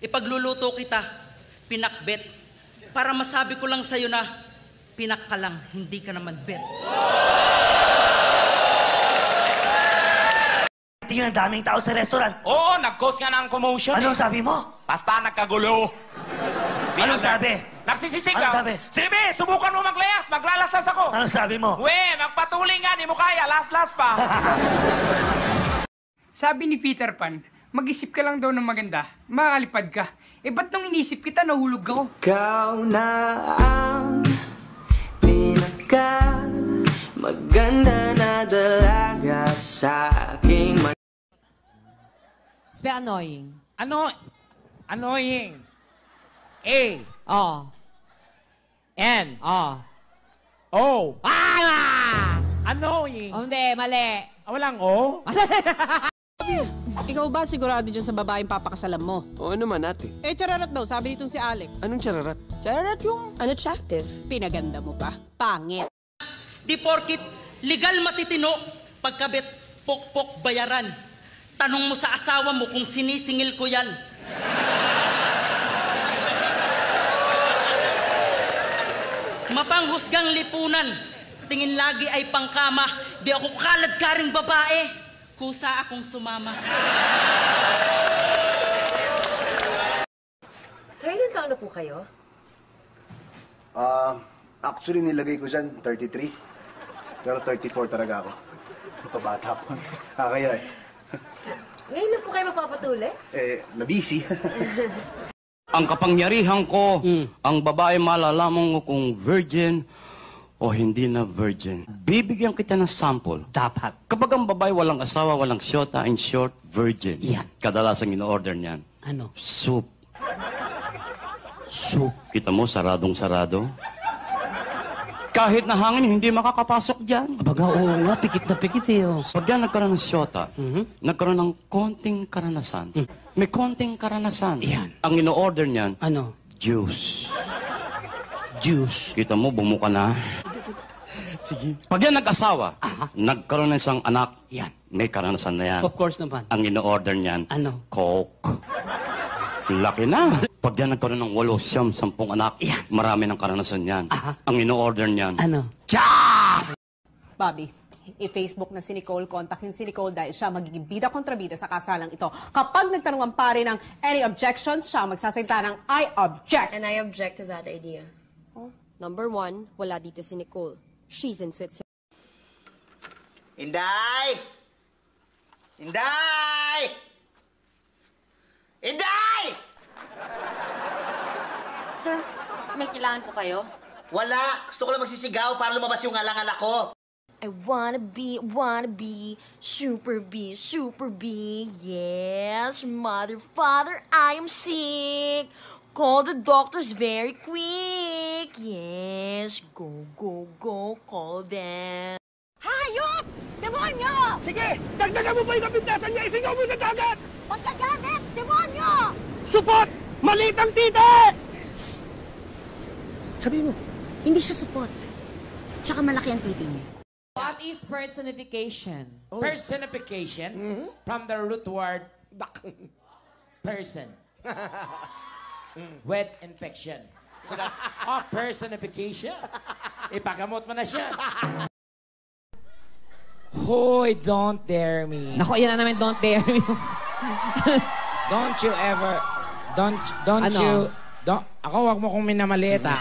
Ipagluluto kita, pinakbet. Para masabi ko lang sa'yo na, pinak ka lang, hindi ka naman bet. Tingnan ang daming tao sa restaurant. Oo, nag-cause nga ng commotion Ano eh. sabi mo? Basta nagkagulo. Ano sabi? Nagsisisigaw. Ano sabi? Sige, subukan mo maglayas. Maglalasas ako. Ano sabi mo? We, magpatuloy nga. Di mo kaya. Last-last pa. Sabi ni Peter Pan, mag-isip ka lang daw ng maganda, makakalipad ka. Eh ba't nung inisip kita, nahulog ako? Ikaw na ang pinaka maganda na dalaga sa aking mag- Spell annoying. ano? Annoying. A. Oh. N. Oh. O. Ah! Annoying. Oh, hindi, mali. Ah, walang O? Ikaw ba sigurado dyan sa babaeng papakasalan mo? Oo naman ate. Eh, chararat daw, sabi nitong si Alex. Anong chararat? Chararat yung unattractive. Pinaganda mo pa. Pangit. Di porkit legal matitino, pagkabit pokpok bayaran. Tanong mo sa asawa mo kung sinisingil ko yan. Mapanghusgang lipunan, tingin lagi ay pangkama, di ako kalad karing babae, kusa akong sumama. Sir, ilan taon na po kayo? Ah, actually nilagay ko dyan 33. Pero 34 talaga ako. Pabata po. Kakaya eh. Ngayon lang po kayo magpapatuli? Eh, nabisi. Ang kapangyarihan ko, ang babae malalaman mo kung virgin o hindi na virgin. Bibigyan kita ng sample. Dapat. Kapag ang babae walang asawa, walang siyota, in short, virgin. Yan. Kadalasan in-order niyan. Ano? Soup. Soup. Kita mo, saradong-sarado. Kahit na hangin, hindi makakapasok dyan. Baga, oo nga, pikit na pikit eh. Oh. Pag yan nagkaroon ng siyota, nagkaroon ng konting karanasan. May konting karanasan. Yan. Ang ino-order niyan, Ano? juice. Juice. Kita mo, bumuka na. Sige. Pag yan nag-asawa, nagkaroon ng isang anak, Yan. may karanasan na yan. Of course naman. Ang ino-order niyan, Ano? Coke. Laki na. Pag yan nagkaroon ng walo, siyam, sampung anak, Yan. marami ng karanasan yan. Aha. Ang ino-order niyan, Ano? Bobby, i-Facebook na si Nicole, kontakin si Nicole dahil siya magiging bida kontra bida sa kasalang ito. Kapag nagtanong ang pare ng any objections, siya magsasalita ng I object. And I object to that idea. Number one, wala dito si Nicole. She's in Switzerland. Inday! Inday! Inday! Sir, may kailangan po kayo? Wala! Gusto ko lang magsisigaw para lumabas yung alang-ala ko. I wanna be, wanna be, super B, super B, yes, mother, father, I am sick. Call the doctors very quick, yes, go, go, go, call them. Hayop! Demonyo! Sige! Dagdagan mo pa yung kapintasan niya! Isigaw mo sa dagat! Pagkagamit! Demonyo! Supot! Maliit ang titi! Sabi mo. Hindi siya support. Tsaka malaki ang titi niya. What is personification? Personification from the root word person. Wet infection. So that, oh, personification. Ipagamot mo na siya. Hoy, don't dare me. Nako, yan na naman, don't dare me. Don't you ever, don't, don't Ano? you, don't, ako wag mo kong minamaliit ah.